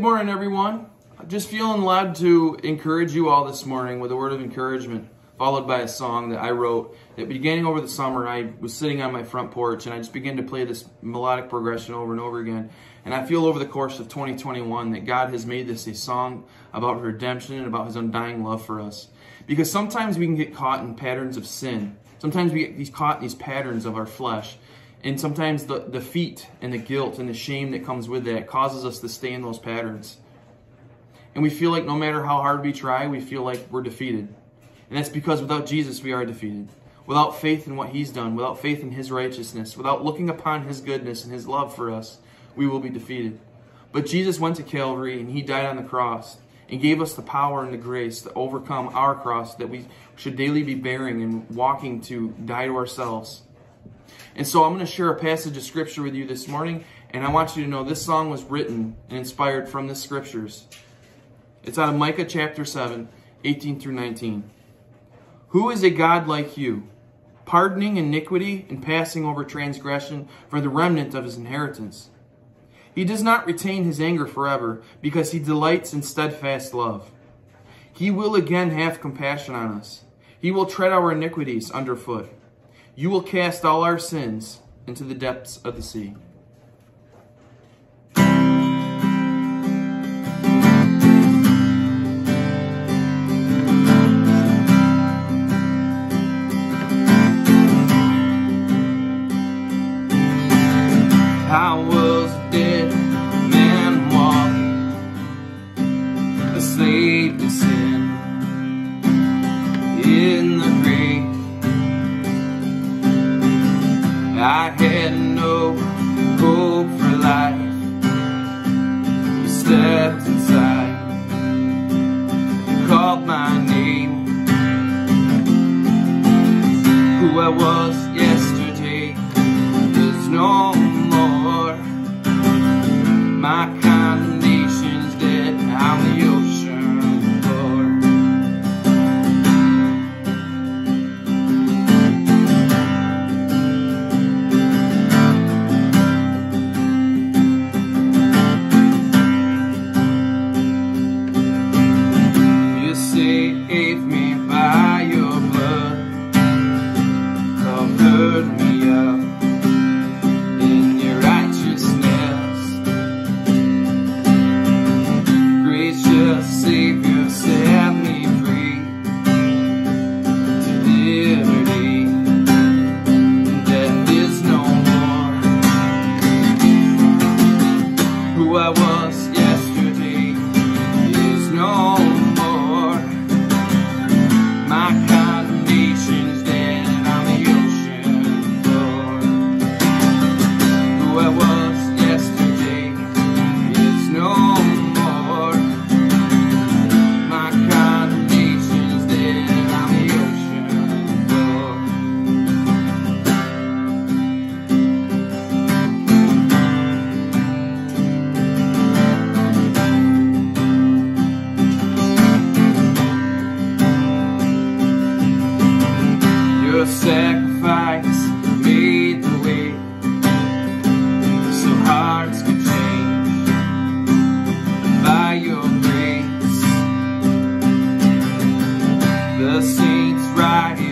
good morning, everyone. I'm just feeling led to encourage you all this morning with a word of encouragement, followed by a song that I wrote. That beginning over the summer, I was sitting on my front porch and I just began to play this melodic progression over and over again. And I feel over the course of 2021 that God has made this a song about redemption and about His undying love for us. Because sometimes we can get caught in patterns of sin. Sometimes we get caught in these patterns of our flesh. And sometimes the defeat and the guilt and the shame that comes with that causes us to stay in those patterns. And we feel like no matter how hard we try, we feel like we're defeated. And that's because without Jesus, we are defeated. Without faith in what He's done, without faith in His righteousness, without looking upon His goodness and His love for us, we will be defeated. But Jesus went to Calvary and He died on the cross and gave us the power and the grace to overcome our cross that we should daily be bearing and walking to die to ourselves and so I'm going to share a passage of scripture with you this morning, and I want you to know this song was written and inspired from the scriptures. It's out of Micah chapter 7, 18 through 19. Who is a God like you, pardoning iniquity and passing over transgression for the remnant of his inheritance? He does not retain his anger forever, because he delights in steadfast love. He will again have compassion on us. He will tread our iniquities underfoot. You will cast all our sins into the depths of the sea. I had no hope for life. You stepped inside, you called my name. Who I was the saints right here.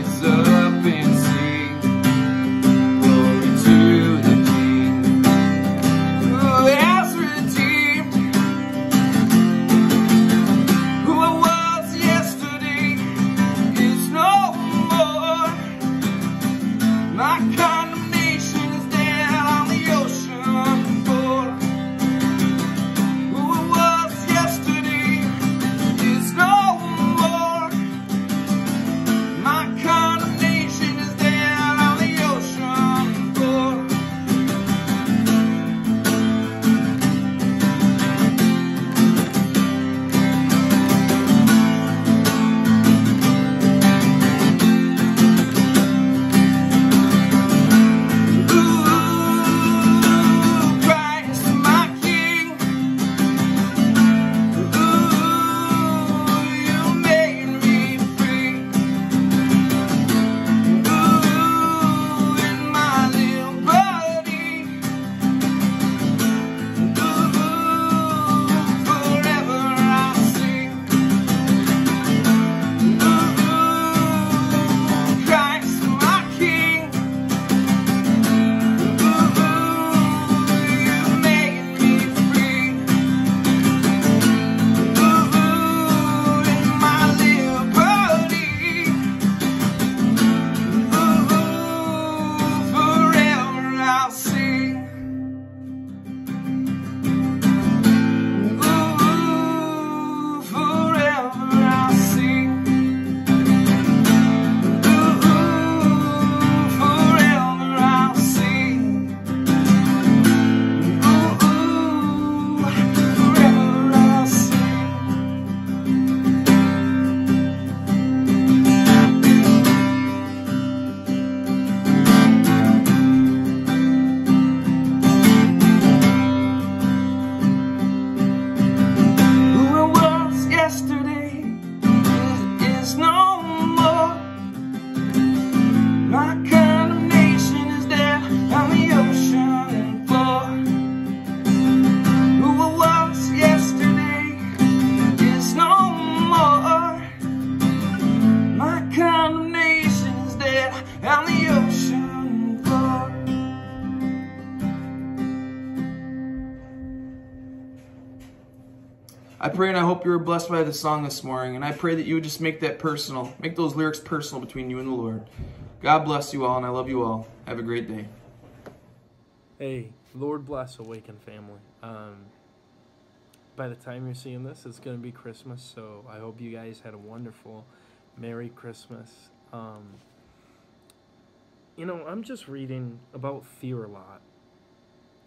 Hope you were blessed by the song this morning. And I pray that you would just make that personal, make those lyrics personal between you and the Lord. God bless you all, and I love you all. Have a great day. Hey, Lord bless Awaken family. Um, by the time you're seeing this, it's going to be Christmas, so I hope you guys had a wonderful, Merry Christmas. Um, you know, I'm just reading about fear a lot,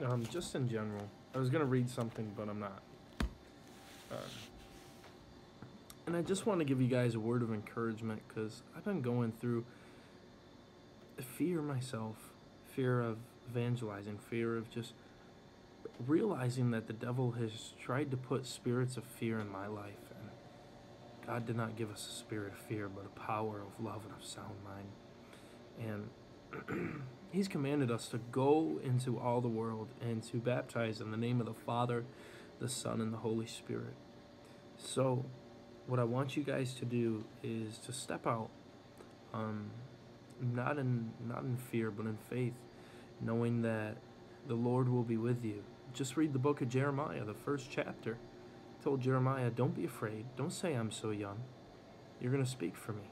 um, just in general. I was going to read something, but I'm not. Um, and I just want to give you guys a word of encouragement because I've been going through fear myself, fear of evangelizing, fear of just realizing that the devil has tried to put spirits of fear in my life. And God did not give us a spirit of fear, but a power of love and of sound mind. And He's commanded us to go into all the world and to baptize in the name of the Father, the Son, and the Holy Spirit. So, what I want you guys to do is to step out, um, not in not in fear, but in faith, knowing that the Lord will be with you. Just read the book of Jeremiah, the first chapter. I told Jeremiah, "Don't be afraid. Don't say I'm so young. You're going to speak for me."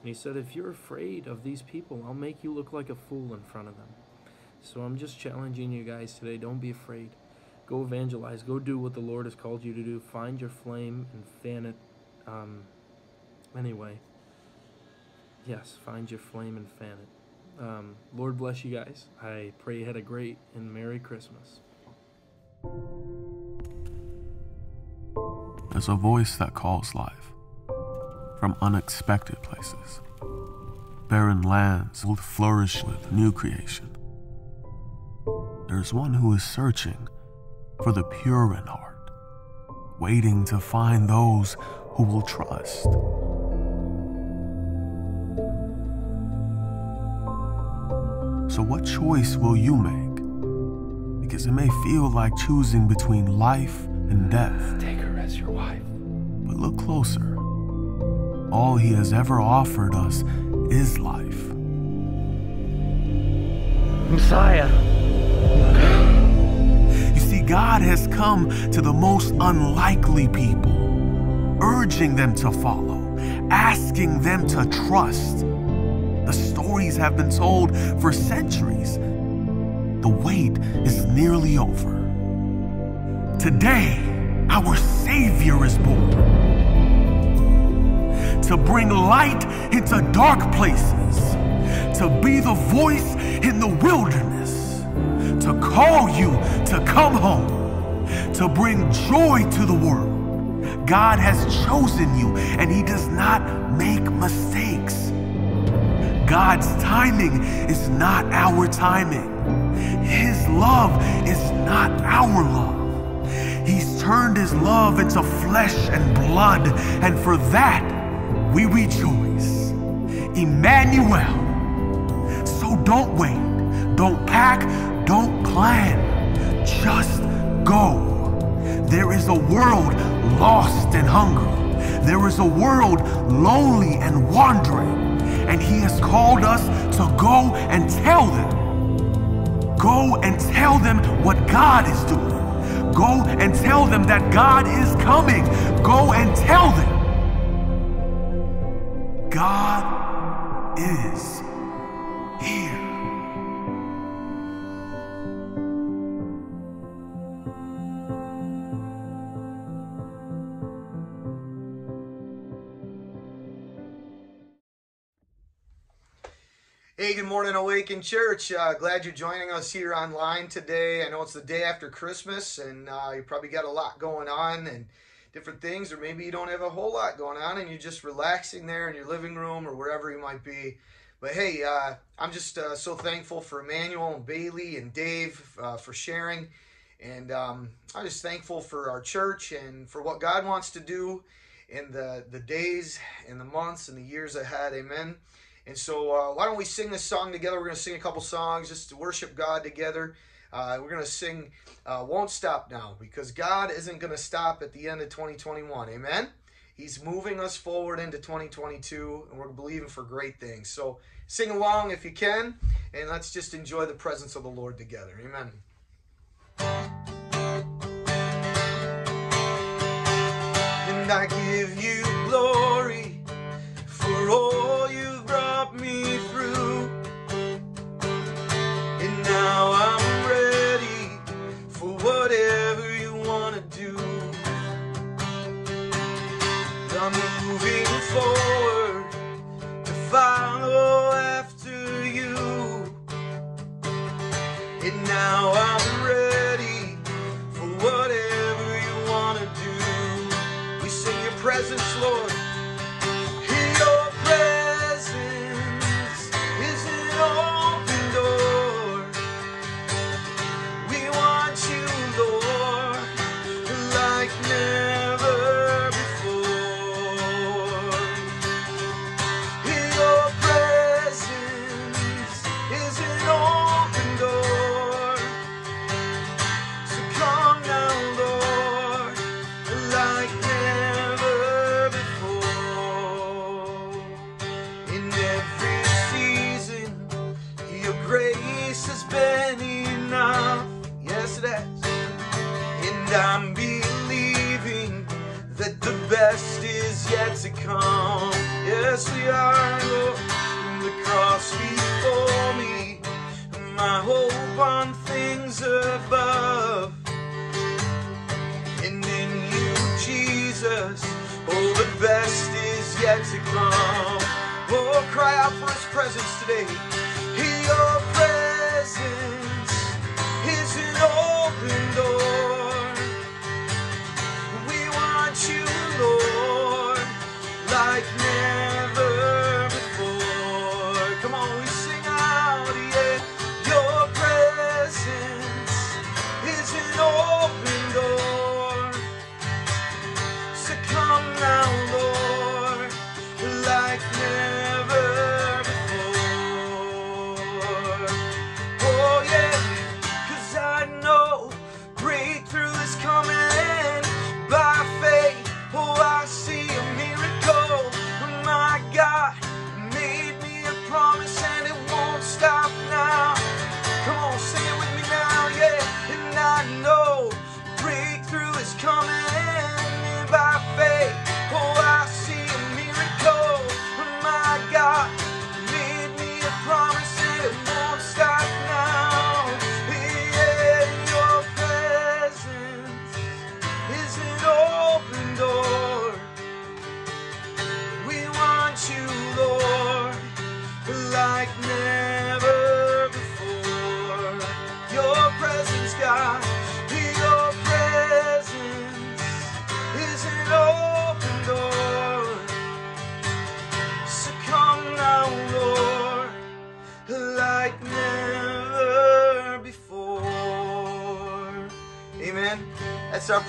And he said, If you're afraid of these people, I'll make you look like a fool in front of them. So I'm just challenging you guys today. Don't be afraid. Go evangelize. Go do what the Lord has called you to do. Find your flame and fan it. Um, anyway, yes, find your flame and fan it. Um, Lord bless you guys. I pray you had a great and Merry Christmas. There's a voice that calls life from unexpected places. Barren lands will flourish with new creation. There's one who is searching for the pure in heart, waiting to find those who will trust. So, what choice will you make? Because it may feel like choosing between life and death. Take her as your wife. But look closer all he has ever offered us is life. Messiah. God has come to the most unlikely people, urging them to follow, asking them to trust. The stories have been told for centuries. The wait is nearly over. Today, our Savior is born to bring light into dark places, to be the voice in the wilderness, to call you to come home, to bring joy to the world. God has chosen you and He does not make mistakes. God's timing is not our timing. His love is not our love. He's turned His love into flesh and blood, and for that, we rejoice. Emmanuel. So don't wait, don't pack, don't plan. Just go. There is a world lost and hungry. There is a world lonely and wandering. And He has called us to go and tell them. Go and tell them what God is doing. Go and tell them that God is coming. Go and tell them God is morning, Awaken Church. Uh, glad you're joining us here online today. I know it's the day after Christmas, and uh, you probably got a lot going on, and different things, or maybe you don't have a whole lot going on and you're just relaxing there in your living room or wherever you might be. But hey, uh, I'm just uh, so thankful for Emmanuel and Bailey and Dave uh, for sharing. And um, I'm just thankful for our church and for what God wants to do in the, the days and the months and the years ahead. Amen. And so, uh, why don't we sing this song together? We're going to sing a couple songs just to worship God together. Uh, we're going to sing uh, Won't Stop Now because God isn't going to stop at the end of 2021. Amen? He's moving us forward into 2022 and we're believing for great things. So sing along if you can and let's just enjoy the presence of the Lord together. Amen. And I give you glory for all brought me through. Yet to come. Oh, cry out for his presence today. Your presence is an open door. Coming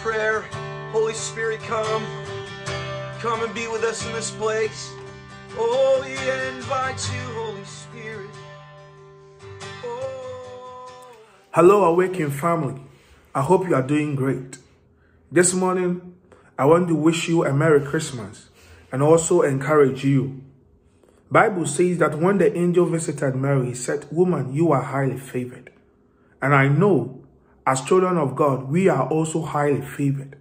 prayer. Holy Spirit, come. Come and be with us in this place. Oh, we invite you, Holy Spirit. Oh. Hello, Awaken family. I hope you are doing great. This morning, I want to wish you a Merry Christmas and also encourage you. Bible says that when the angel visited Mary, he said, Woman, you are highly favored. And I know, as children of God, we are also highly favored.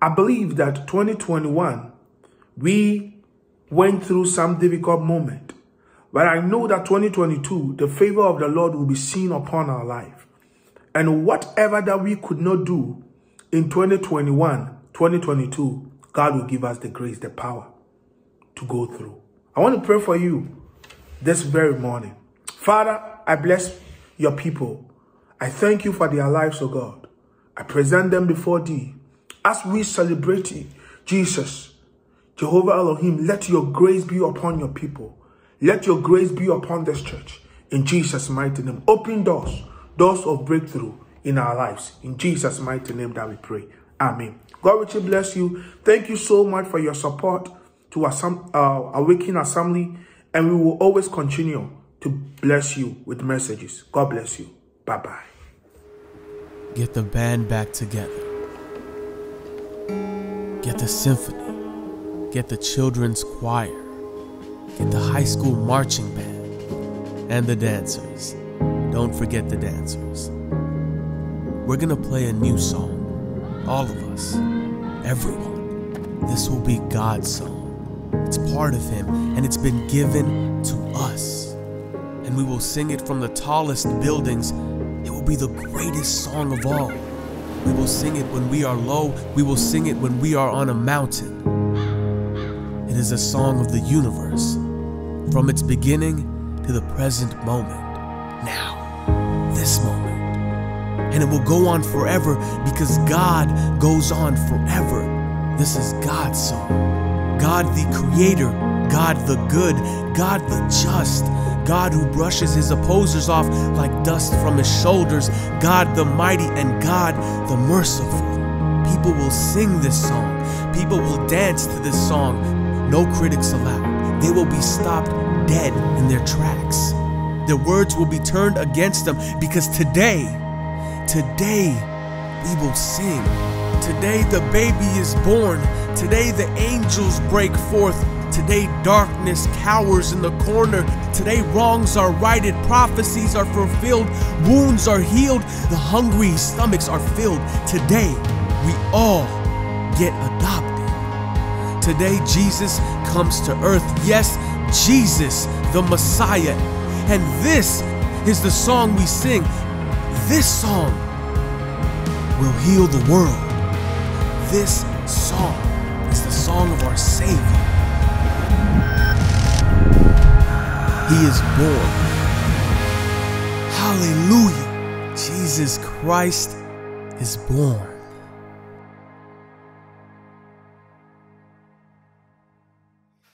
I believe that 2021, we went through some difficult moment. But I know that 2022, the favor of the Lord will be seen upon our life. And whatever that we could not do in 2021, 2022, God will give us the grace, the power to go through. I want to pray for you this very morning. Father, I bless your people. I thank you for their lives, O God. I present them before thee. As we celebrate Jesus, Jehovah Elohim, let your grace be upon your people. Let your grace be upon this church. In Jesus' mighty name. Open doors, doors of breakthrough in our lives. In Jesus' mighty name that we pray. Amen. God richly bless you. Thank you so much for your support to Assam- uh, Awakening Assembly. And we will always continue to bless you with messages. God bless you. Bye bye. Get the band back together. Get the symphony. Get the children's choir. Get the high school marching band. And the dancers. Don't forget the dancers. We're gonna play a new song. All of us. Everyone. this will be God's song. It's part of Him, and it's been given to us. And we will sing it from the tallest buildings. Be the greatest song of all. We will sing it when we are low, we will sing it when we are on a mountain. It is a song of the universe, from its beginning to the present moment. Now, this moment. And it will go on forever because God goes on forever. This is God's song. God the Creator, God the good, God the just, God who brushes his opposers off like dust from his shoulders, God the mighty, and God the merciful. People will sing this song, people will dance to this song. No critics allowed. They will be stopped dead in their tracks. Their words will be turned against them because today, today, we will sing. Today, the baby is born. Today, the angels break forth. Today, darkness cowers in the corner. Today, wrongs are righted, prophecies are fulfilled, wounds are healed, the hungry stomachs are filled. Today, we all get adopted. Today, Jesus comes to earth. Yes, Jesus, the Messiah. And this is the song we sing. This song will heal the world. This song is the song of our Savior. He is born. Hallelujah. Jesus Christ is born.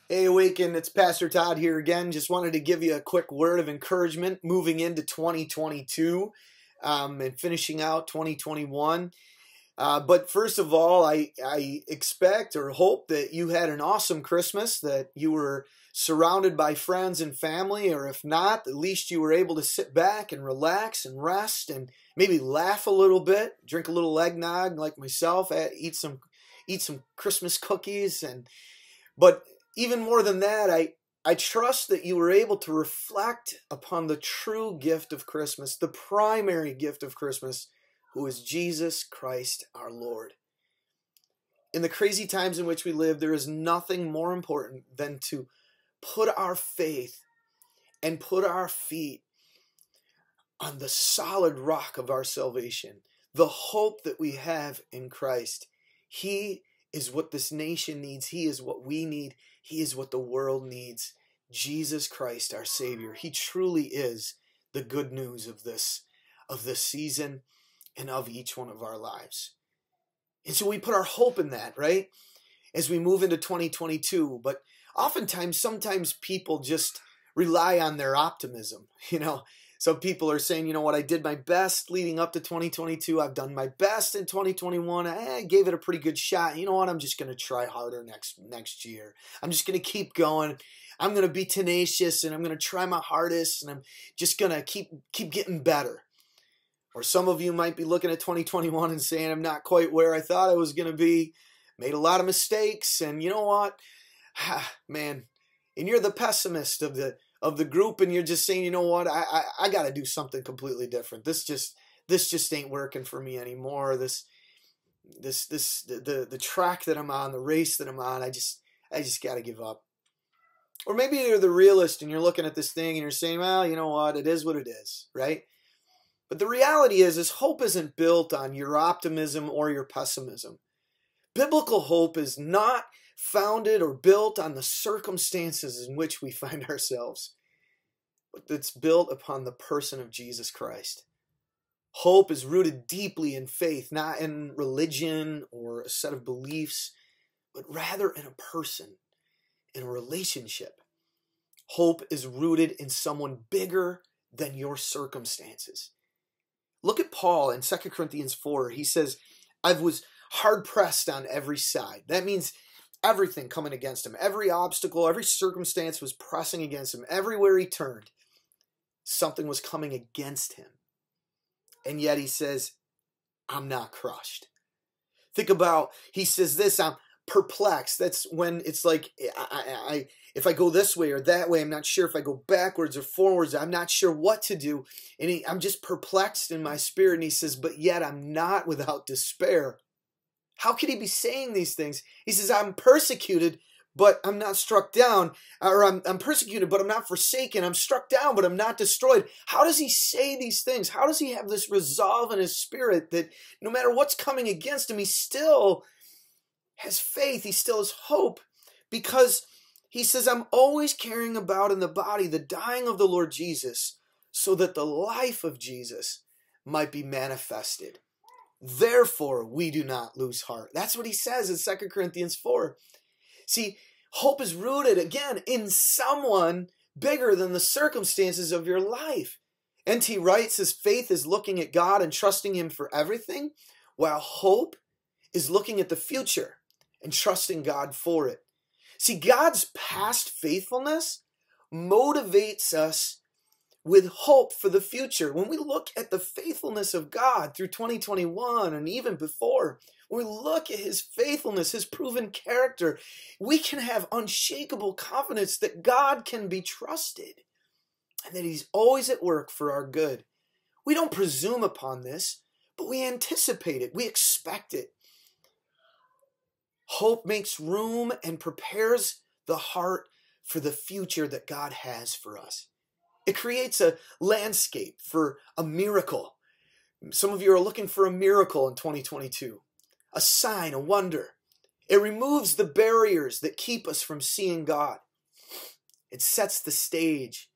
Hey, Awaken, it's Pastor Todd here again. Just wanted to give you a quick word of encouragement moving into 2022 um, and finishing out 2021. Uh, but first of all, I, I expect or hope that you had an awesome Christmas, that you were surrounded by friends and family, or if not, at least you were able to sit back and relax and rest and maybe laugh a little bit, drink a little eggnog like myself, eh, eat some eat some Christmas cookies and but even more than that, I I trust that you were able to reflect upon the true gift of Christmas, the primary gift of Christmas, who is Jesus Christ our Lord. In the crazy times in which we live, there is nothing more important than to put our faith and put our feet on the solid rock of our salvation, the hope that we have in Christ. He is what this nation needs, He is what we need, He is what the world needs. Jesus Christ, our Savior. He truly is the good news of this, of this season and of each one of our lives. And so we put our hope in that, right? As we move into 2022. But oftentimes, sometimes people just rely on their optimism. You know, some people are saying, you know what, I did my best leading up to 2022. I've done my best in 2021. I eh, gave it a pretty good shot. You know what? I'm just going to try harder next next year. I'm just going to keep going. I'm going to be tenacious and I'm going to try my hardest and I'm just going to keep keep getting better. Or some of you might be looking at 2021 and saying, I'm not quite where I thought I was going to be. Made a lot of mistakes. And you know what? Man, and you're the pessimist of the of the group and you're just saying, you know what, I I, I got to do something completely different. This just this just ain't working for me anymore. This this this the the, the track that I'm on, the race that I'm on, I just I just got to give up. Or maybe you're the realist and you're looking at this thing and you're saying, well, you know what, it is what it is, right? But the reality is, is hope isn't built on your optimism or your pessimism. Biblical hope is not founded or built on the circumstances in which we find ourselves, but it's built upon the person of Jesus Christ. Hope is rooted deeply in faith, not in religion or a set of beliefs, but rather in a person, in a relationship. Hope is rooted in someone bigger than your circumstances. Look at Paul in 2 Corinthians 4. He says, I was hard pressed on every side. That means everything coming against him. Every obstacle, every circumstance was pressing against him. Everywhere he turned, something was coming against him. And yet he says, I'm not crushed. Think about, he says this, I'm perplexed. That's when it's like, I, I, I if I go this way or that way, I'm not sure if I go backwards or forwards. I'm not sure what to do. And he, I'm just perplexed in my spirit. And he says, But yet I'm not without despair. How could he be saying these things? He says, I'm persecuted, but I'm not struck down. Or I'm, I'm persecuted, but I'm not forsaken. I'm struck down, but I'm not destroyed. How does he say these things? How does he have this resolve in his spirit that no matter what's coming against him, he still has faith, he still has hope? Because he says, I'm always carrying about in the body the dying of the Lord Jesus, so that the life of Jesus might be manifested. Therefore, we do not lose heart. That's what he says in 2 Corinthians 4. See, hope is rooted, again, in someone bigger than the circumstances of your life. N.T. writes his faith is looking at God and trusting Him for everything, while hope is looking at the future and trusting God for it. See, God's past faithfulness motivates us with hope for the future. When we look at the faithfulness of God through 2021 and even before, when we look at his faithfulness, his proven character, we can have unshakable confidence that God can be trusted and that he's always at work for our good. We don't presume upon this, but we anticipate it, we expect it. Hope makes room and prepares the heart for the future that God has for us. It creates a landscape for a miracle. Some of you are looking for a miracle in 2022, a sign, a wonder. It removes the barriers that keep us from seeing God. It sets the stage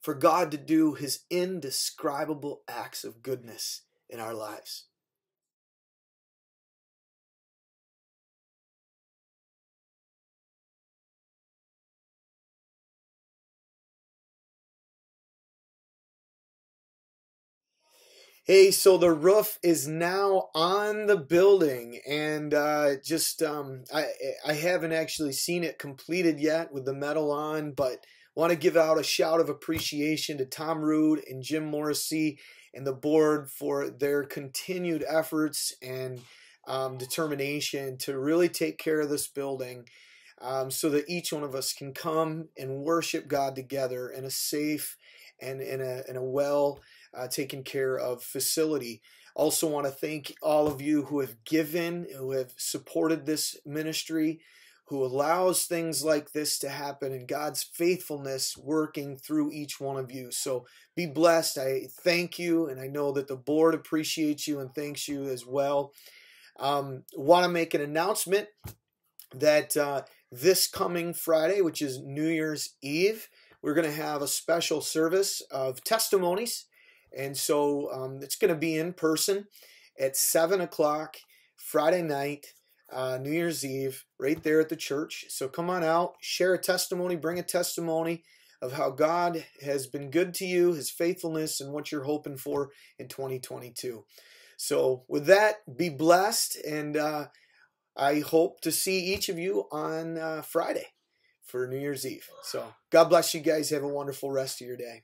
for God to do his indescribable acts of goodness in our lives. Hey, so the roof is now on the building, and uh, just um, I I haven't actually seen it completed yet with the metal on, but want to give out a shout of appreciation to Tom Rood and Jim Morrissey and the board for their continued efforts and um, determination to really take care of this building, um, so that each one of us can come and worship God together in a safe and in a in a well uh, taken care of facility. Also, want to thank all of you who have given, who have supported this ministry, who allows things like this to happen, and God's faithfulness working through each one of you. So be blessed. I thank you, and I know that the board appreciates you and thanks you as well. Um, want to make an announcement that uh, this coming Friday, which is New Year's Eve, we're going to have a special service of testimonies and so um, it's going to be in person at 7 o'clock Friday night, uh, New Year's Eve, right there at the church. So come on out, share a testimony, bring a testimony of how God has been good to you, his faithfulness, and what you're hoping for in 2022. So, with that, be blessed, and uh, I hope to see each of you on uh, Friday for New Year's Eve. So, God bless you guys. Have a wonderful rest of your day.